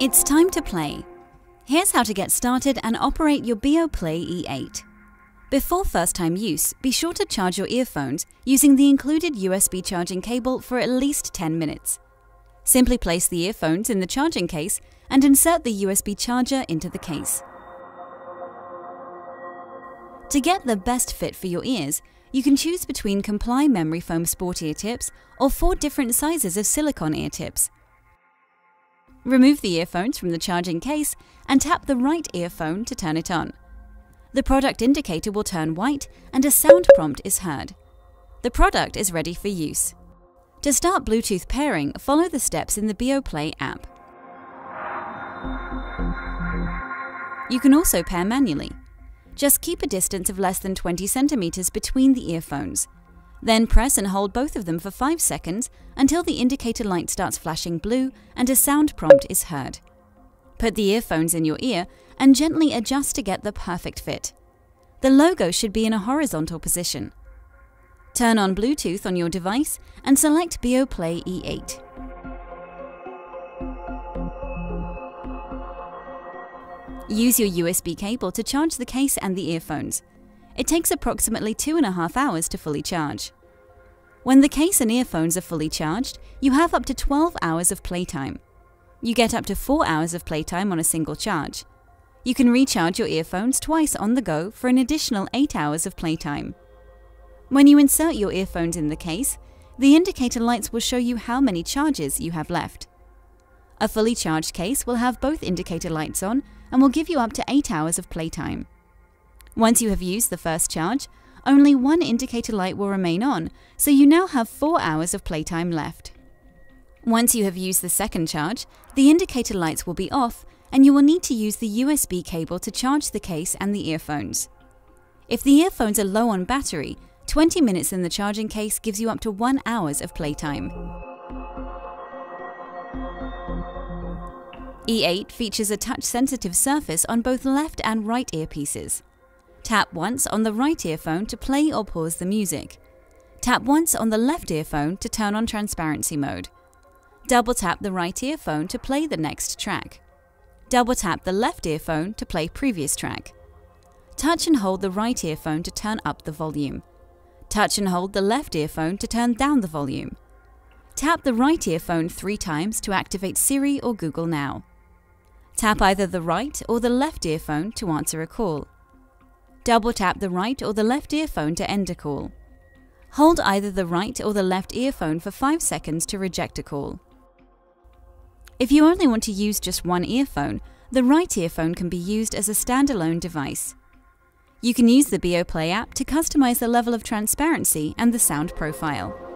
It's time to play. Here's how to get started and operate your Beoplay E8. Before first time use, be sure to charge your earphones using the included USB charging cable for at least 10 minutes. Simply place the earphones in the charging case and insert the USB charger into the case. To get the best fit for your ears, you can choose between Comply Memory Foam Sport ear tips or four different sizes of silicone ear tips. Remove the earphones from the charging case and tap the right earphone to turn it on. The product indicator will turn white and a sound prompt is heard. The product is ready for use. To start Bluetooth pairing, follow the steps in the Beoplay app. You can also pair manually. Just keep a distance of less than 20 centimeters between the earphones. Then press and hold both of them for 5 seconds until the indicator light starts flashing blue and a sound prompt is heard. Put the earphones in your ear and gently adjust to get the perfect fit. The logo should be in a horizontal position. Turn on Bluetooth on your device and select Beoplay E8. Use your USB cable to charge the case and the earphones. It takes approximately two and a half hours to fully charge. When the case and earphones are fully charged, you have up to 12 hours of playtime. You get up to 4 hours of playtime on a single charge. You can recharge your earphones twice on the go for an additional 8 hours of playtime. When you insert your earphones in the case, the indicator lights will show you how many charges you have left. A fully charged case will have both indicator lights on and will give you up to 8 hours of playtime. Once you have used the first charge, only one indicator light will remain on, so you now have 4 hours of playtime left. Once you have used the second charge, the indicator lights will be off and you will need to use the USB cable to charge the case and the earphones. If the earphones are low on battery, 20 minutes in the charging case gives you up to 1 hours of playtime. E8 features a touch-sensitive surface on both left and right earpieces. Tap once on the right earphone to play or pause the music. Tap once on the left earphone to turn on transparency mode. Double tap the right earphone to play the next track. Double tap the left earphone to play previous track. Touch and hold the right earphone to turn up the volume. Touch and hold the left earphone to turn down the volume. Tap the right earphone three times to activate Siri or Google Now. Tap either the right or the left earphone to answer a call. Double tap the right or the left earphone to end a call. Hold either the right or the left earphone for 5 seconds to reject a call. If you only want to use just one earphone, the right earphone can be used as a standalone device. You can use the Beoplay app to customize the level of transparency and the sound profile.